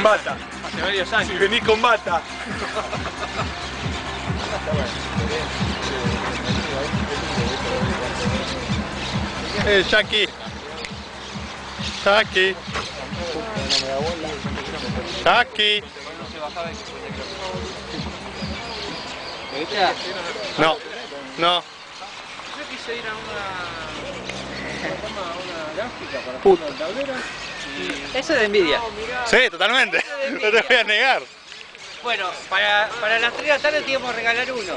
Sin bata. Hace varios años. Si venís con bata. Eh, Jackie. Jackie. Jackie. No, no. Yo quise ir a una... gráfica para Puta. al tablero. Y... Eso es de envidia. Sí, totalmente. No te voy a negar. Bueno, para, para las 3 de la tarde te íbamos a regalar uno.